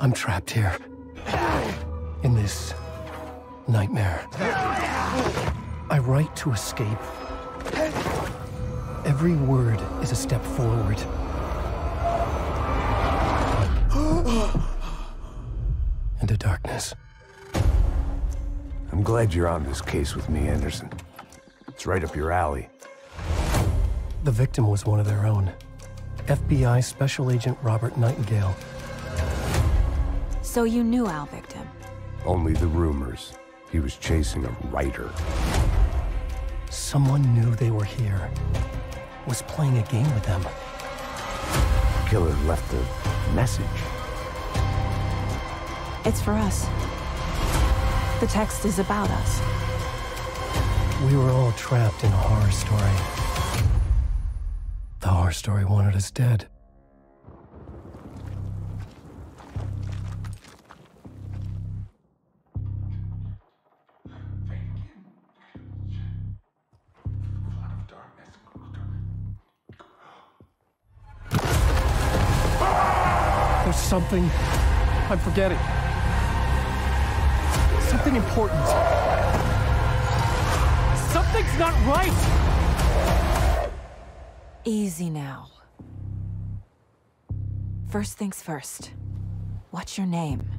I'm trapped here. In this nightmare. I write to escape. Every word is a step forward. Into darkness. I'm glad you're on this case with me, Anderson. It's right up your alley. The victim was one of their own. FBI Special Agent Robert Nightingale. So you knew Al Victim? Only the rumors. He was chasing a writer. Someone knew they were here. Was playing a game with them. Killer left a message. It's for us. The text is about us. We were all trapped in a horror story. The horror story wanted us dead. Something I'm forgetting. Something important. Something's not right! Easy now. First things first. What's your name?